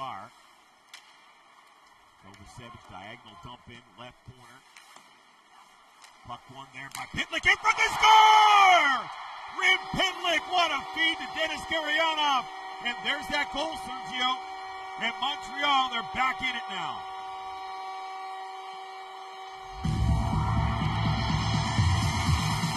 Over Kovacevic diagonal dump in left corner. Puck won there by Pitlick in front. They score! Rem Pitlick, what a feed to Denis Gurianov. And there's that goal, Sergio. And Montreal, they're back in it now.